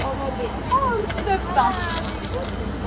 Oh, my God. Oh, it's so fast.